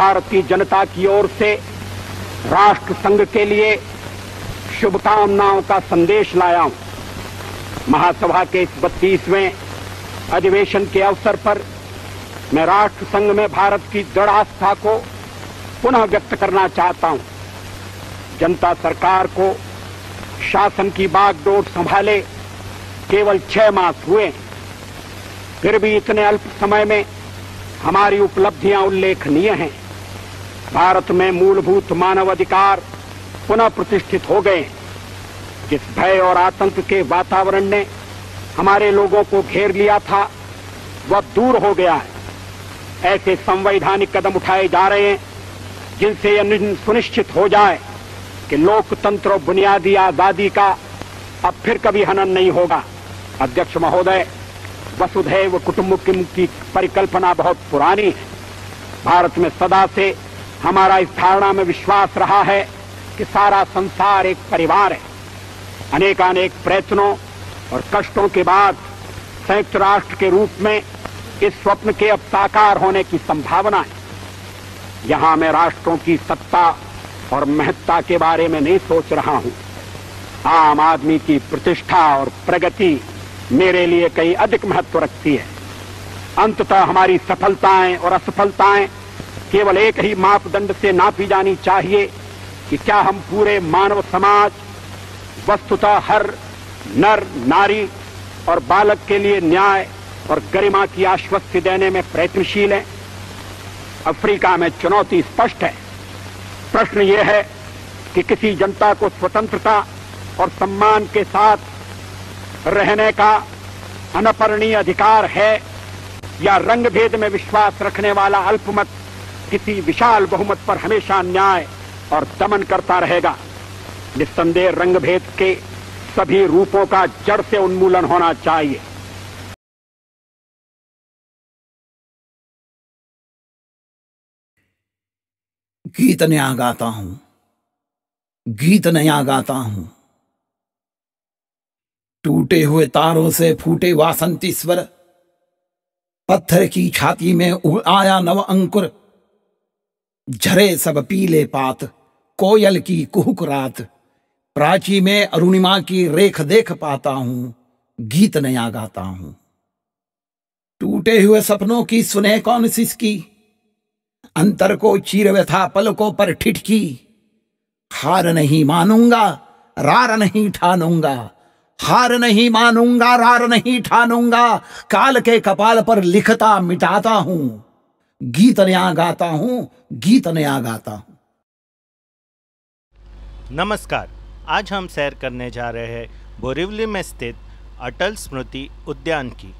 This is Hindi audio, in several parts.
भारतीय जनता की ओर से राष्ट्र संघ के लिए शुभकामनाओं का संदेश लाया हूँ। महासभा के इस बत्तीसवें अधिवेशन के अवसर पर मैं राष्ट्र संघ में भारत की दृढ़ आस्था को पुनः व्यक्त करना चाहता हूँ। जनता सरकार को शासन की बागडोर संभाले केवल छह मास हुए फिर भी इतने अल्प समय में हमारी उपलब्धियाँ उल्लेखनीय हैं। भारत में मूलभूत मानव अधिकार पुनः प्रतिष्ठित हो गए हैं। जिस भय और आतंक के वातावरण ने हमारे लोगों को घेर लिया था, वह दूर हो गया है। ऐसे संवैधानिक कदम उठाए जा रहे हैं, जिनसे यह सुनिश्चित हो जाए कि लोकतंत्र और बुनियादी आज़ादी का अब फिर कभी हनन नहीं होगा। अध्यक्ष महोदय, वसुधैव कुटुंबकम की परिकल्पना बहुत पुरानी है। भारत में सदा से हमारा इस धारणा में विश्वास रहा है कि सारा संसार एक परिवार है। अनेकानेक प्रयत्नों और कष्टों के बाद संयुक्त राष्ट्र के रूप में इस स्वप्न के अब साकार होने की संभावना है। यहाँ मैं राष्ट्रों की सत्ता और महत्ता के बारे में नहीं सोच रहा हूँ। आम आदमी की प्रतिष्ठा और प्रगति मेरे लिए कहीं अधिक महत्व रखती है। अंततः हमारी सफलताएँ और असफलताएँ केवल एक ही मापदंड से नापी जानी चाहिए कि क्या हम पूरे मानव समाज, वस्तुतः हर नर, नारी और बालक के लिए न्याय और गरिमा की आश्वस्ति देने में प्रयत्नशील हैं? अफ्रीका में चुनौती स्पष्ट है। प्रश्न यह है कि किसी जनता को स्वतंत्रता और सम्मान के साथ रहने का अनपरणीय अधिकार है या रंग भेद में विश्वास रखने वाला अल्पमत किसी विशाल बहुमत पर हमेशा न्याय और दमन करता रहेगा। निस्संदेह रंग भेद के सभी रूपों का जड़ से उन्मूलन होना चाहिए। गीत नया गाता हूँ। गीत नया गाता हूँ। टूटे हुए तारों से फूटे वासंती स्वर। पत्थर की छाती में आया नव अंकुर। झरे सब पीले पात, कोयल की कुहुक रात। प्राची में अरुणिमा की रेख देख पाता हूँ, गीत नया गाता हूँ। टूटे हुए सपनों की सुने कौन सिसकी? अंतर को चीर व्यथा पलकों पर ठिठकी। हार नहीं मानूँगा, रार नहीं ठानूँगा, हार नहीं मानूँगा, रार नहीं ठानूँगा, काल के कपाल पर लिखता मिटाता हूँ। गीत नया गाता हूँ, गीत नया गाता हूँ। नमस्कार, आज हम सैर करने जा रहे हैं बोरिवली में स्थित अटल स्मृति उद्यान की।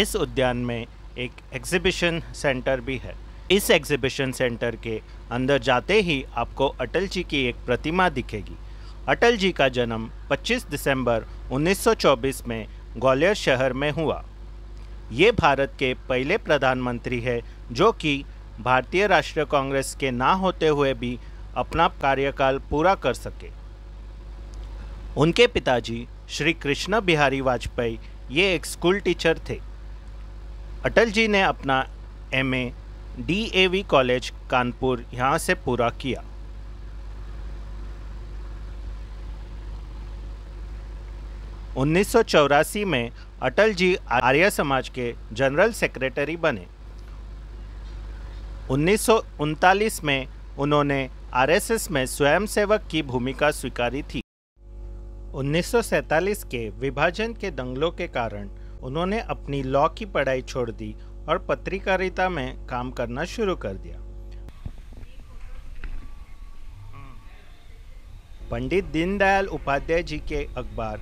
इस उद्यान में एक एग्जीबिशन सेंटर भी है। इस एग्जीबिशन सेंटर के अंदर जाते ही आपको अटल जी की एक प्रतिमा दिखेगी। अटल जी का जन्म 25 दिसंबर 1924 में ग्वालियर शहर में हुआ। ये भारत के पहले प्रधानमंत्री है, जो कि भारतीय राष्ट्रीय कांग्रेस के ना होते हुए भी अपना कार्यकाल पूरा कर सके। उनके पिताजी श्री कृष्ण बिहारी वाजपेयी ये एक स्कूल टीचर थे। अटल जी ने अपना एमए, डीएवी कॉलेज कानपुर यहाँ से पूरा किया। उन्नीस सौ चौरासी में अटल जी आर्य समाज के जनरल सेक्रेटरी बने। उन्नीस सौ उनतालीस में उन्होंने आरएसएस में स्वयंसेवक की भूमिका स्वीकारी थी। 1947 के विभाजन के दंगलों के कारण उन्होंने अपनी लॉ की पढ़ाई छोड़ दी और पत्रकारिता में काम करना शुरू कर दिया। पंडित दीनदयाल उपाध्याय जी के अखबार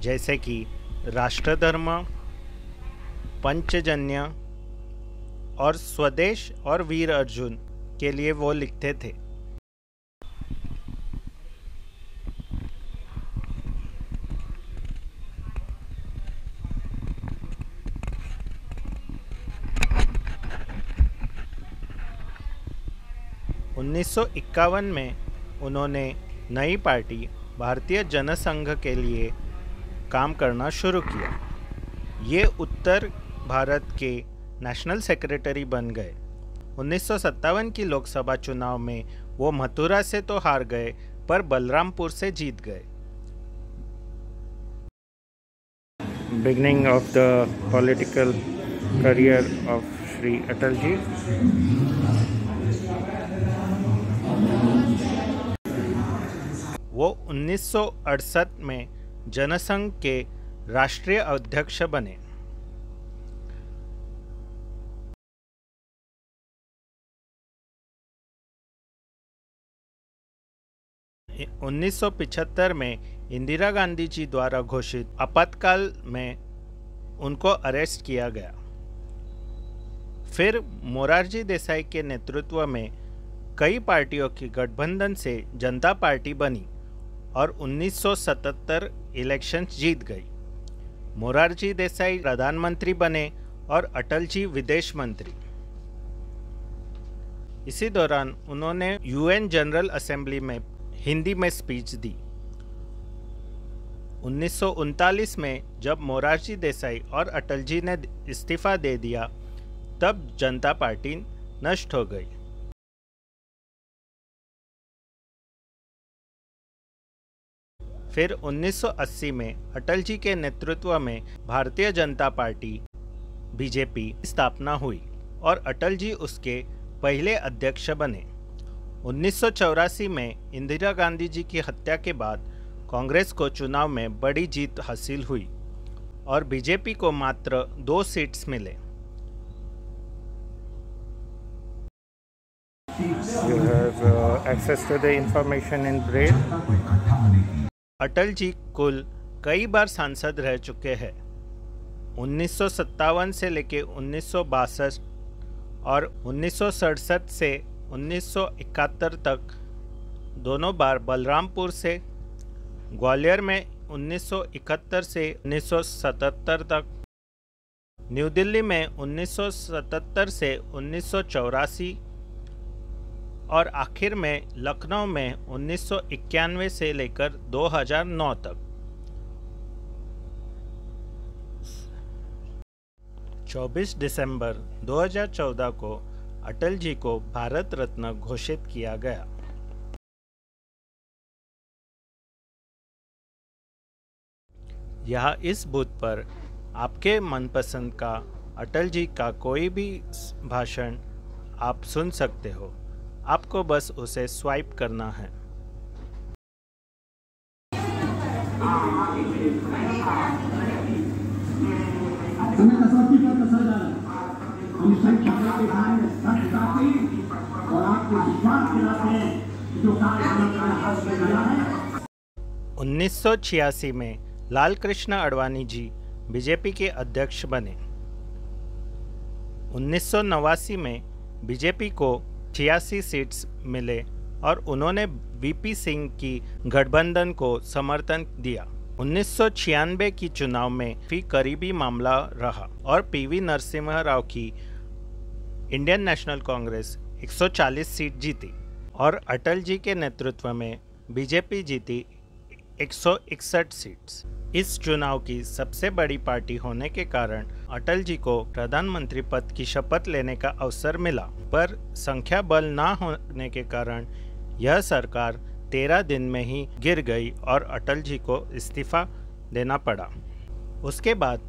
जैसे कि राष्ट्रधर्म, पंचजन्य और स्वदेश और वीर अर्जुन के लिए वो लिखते थे। उन्नीस सौ इक्यावन में उन्होंने नई पार्टी, भारतीय जनसंघ के लिए काम करना शुरू किया। ये उत्तर भारत के नेशनल सेक्रेटरी बन गए। उन्नीस की लोकसभा चुनाव में वो मथुरा से तो हार गए पर बलरामपुर से जीत गए। Beginning of the political career of Shri Atal ji वो 1968 में जनसंघ के राष्ट्रीय अध्यक्ष बने। उन्नीस में इंदिरा गांधी जी द्वारा घोषित आपातकाल में उनको अरेस्ट किया गया। फिर मोरारजी देसाई के नेतृत्व में कई पार्टियों की गठबंधन से जनता पार्टी बनी और 1977 इलेक्शन जीत गई। मोरारजी देसाई प्रधानमंत्री बने और अटल जी विदेश मंत्री। इसी दौरान उन्होंने यूएन जनरल असेंबली में हिंदी में स्पीच दी। उन्नीस सौ उनतालीस में जब मोरारजी देसाई और अटल जी ने इस्तीफा दे दिया, तब जनता पार्टी नष्ट हो गई। फिर 1980 में अटल जी के नेतृत्व में भारतीय जनता पार्टी बीजेपी स्थापना हुई और अटल जी उसके पहले अध्यक्ष बने उन्नीस सौ चौरासी में इंदिरा गांधी जी की हत्या के बाद कांग्रेस को चुनाव में बड़ी जीत हासिल हुई और बीजेपी को मात्र दो सीट्स मिले You have uh, access to the information in braille. Atal ji कुल कई बार सांसद रह चुके हैं। उन्नीस सौ सत्तावन से लेकर उन्नीस सौ बासठ और उन्नीस सौ सड़सठ से 1971 तक दोनों बार बलरामपुर से, ग्वालियर में 1971 से 1977 तक, न्यू दिल्ली में 1977 से उन्नीस सौ चौरासी और आखिर में लखनऊ में उन्नीस सौ इक्यानवे से लेकर 2009 तक। 24 दिसंबर 2014 को अटल जी को भारत रत्न घोषित किया गया। यह इस बूथ पर आपके मनपसंद का अटल जी का कोई भी भाषण आप सुन सकते हो। आपको बस उसे स्वाइप करना है। उन्नीस में लाल कृष्ण अडवाणी जी बीजेपी के अध्यक्ष बने। उन्नीस सौ नवासी में बीजेपी को छियासी सीट्स मिले और उन्होंने वीपी सिंह की गठबंधन को समर्थन दिया। उन्नीस की चुनाव में भी करीबी मामला रहा और पीवी नरसिम्हा राव की इंडियन नेशनल कांग्रेस 140 सीट जीती और अटल जी के नेतृत्व में बीजेपी जीती 161 सीट्स इस चुनाव की सबसे बड़ी पार्टी होने के कारण अटल जी को प्रधानमंत्री पद की शपथ लेने का अवसर मिला। पर संख्या बल न होने के कारण यह सरकार तेरह दिन में ही गिर गई और अटल जी को इस्तीफा देना पड़ा। उसके बाद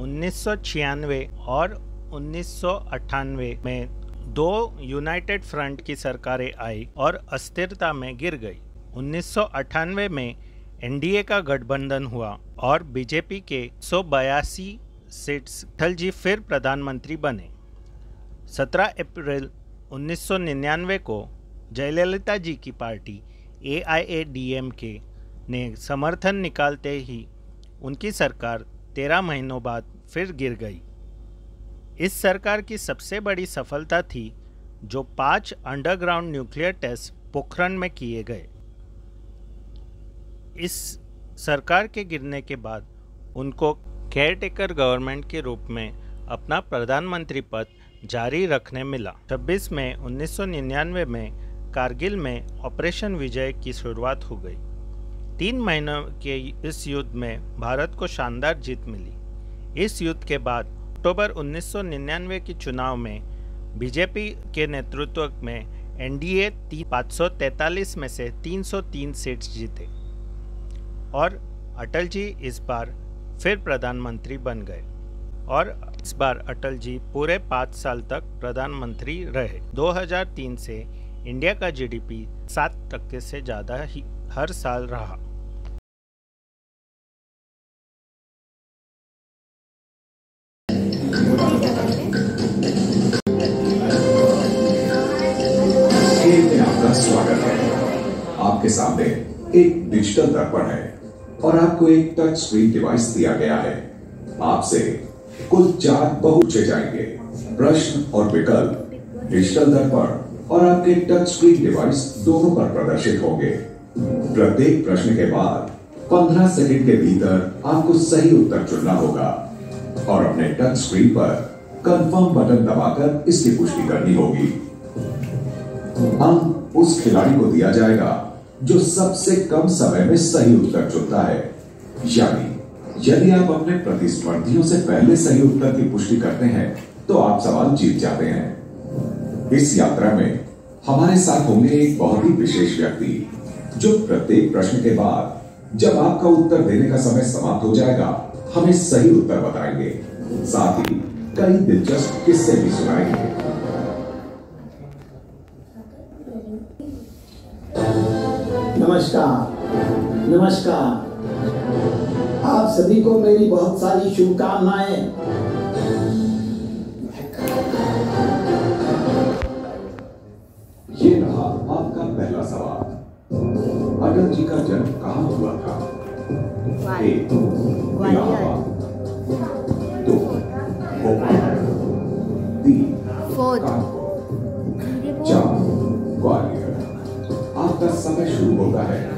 उन्नीस सौ छियानवे और उन्नीस सौ अट्ठानवे में दो यूनाइटेड फ्रंट की सरकारें आई और अस्थिरता में गिर गई। उन्नीस सौ अट्ठानवे में एनडीए का गठबंधन हुआ और बीजेपी के सौ बयासी सीट्स अटल जी फिर प्रधानमंत्री बने। 17 अप्रैल 1999 को जयललिता जी की पार्टी ए आई के ने समर्थन निकालते ही उनकी सरकार तेरह महीनों बाद फिर गिर गई। इस सरकार की सबसे बड़ी सफलता थी जो पाँच अंडरग्राउंड न्यूक्लियर टेस्ट पोखरण में किए गए। इस सरकार के गिरने के बाद उनको केयरटेकर गवर्नमेंट के रूप में अपना प्रधानमंत्री पद जारी रखने मिला। 26 मई 1999 में कारगिल में ऑपरेशन विजय की शुरुआत हो गई। तीन महीनों के इस युद्ध में भारत को शानदार जीत मिली। इस युद्ध के बाद अक्टूबर 1999 के चुनाव में बीजेपी के नेतृत्व में एनडीए पाँच में से 303 सीट्स जीते। और अटल जी इस बार फिर प्रधानमंत्री बन गए। और इस बार अटल जी पूरे पाँच साल तक प्रधानमंत्री रहे। 2003 से इंडिया का जीडीपी सात टक्के से ज़्यादा ही हर साल रहा। आपके सामने एक डिजिटल दर्पण है। और आपको एक टच स्क्रीन डिवाइस दिया गया है। आपसे कुल चार पूछे जाएँगे। प्रश्न और विकल्प डिजिटल दर्पण और आपके टच स्क्रीन डिवाइस दोनों पर प्रदर्शित होंगे। प्रत्येक प्रश्न के बाद 15 सेकंड के भीतर आपको सही उत्तर चुनना होगा और अपने टच स्क्रीन पर कंफर्म बटन दबाकर इसकी पुष्टि करनी होगी। अंक उस खिलाड़ी को दिया जाएगा जो सबसे कम समय में सही उत्तर चुनता है। यानी, यदि आप अपने प्रतिस्पर्धियों से पहले सही उत्तर की पुष्टि करते हैं तो आप सवाल जीत जाते हैं। इस यात्रा में हमारे साथ होंगे एक बहुत ही विशेष व्यक्ति, जो प्रत्येक प्रश्न के बाद जब आपका उत्तर देने का समय समाप्त हो जाएगा, हमें सही उत्तर बताएँगे। साथ ही कई दिलचस्प किस्से भी सुनाएँगे। नमस्कार। नमस्कार। आप सभी को मेरी बहुत सारी शुभकामनाएँ। ये रहा आपका पहला सवाल। अटल जी का जन्म कहाँ हुआ था? एक इलाहाबाद। दो होता है।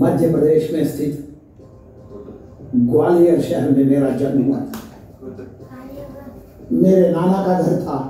मध्य प्रदेश में स्थित ग्वालियर शहर में मेरा जन्म हुआ था। मेरे नाना का घर था।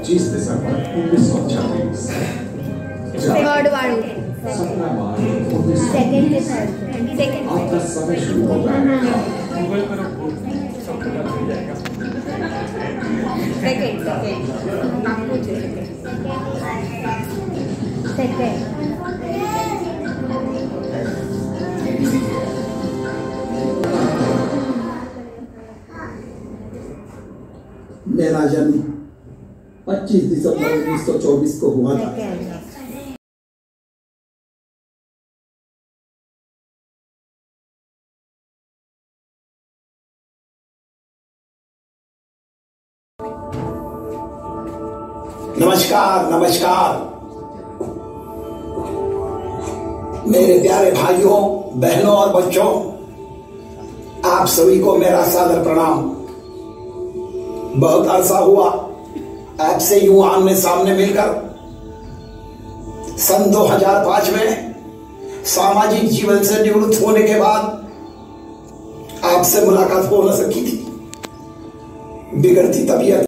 पच्चीस दिसंबर उन्नीस सौ छब्बीस सत्रह मार्च उन्नीस आपका समय शुरू है सेकंड सेकंड नागपुर से सेकंड मेरा जन्म 25 दिसंबर 1924 को हुआ था। नमस्कार नमस्कार। मेरे प्यारे भाइयों बहनों और बच्चों आप सभी को मेरा सादर प्रणाम। बहुत अरसा हुआ। आपसे यू आमने सामने मिलकर। सन 2005 में सामाजिक जीवन से निवृत्त होने के बाद आपसे मुलाकात हो न सकी थी। बिगड़ती तबीयत।